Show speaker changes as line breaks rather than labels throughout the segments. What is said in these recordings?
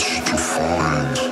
to find.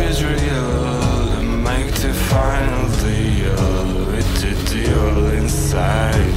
is real and make the final deal with the deal inside.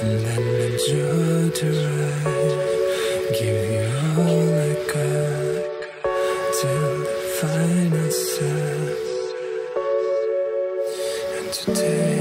And then enjoy to ride. Give you all I got till the final. And today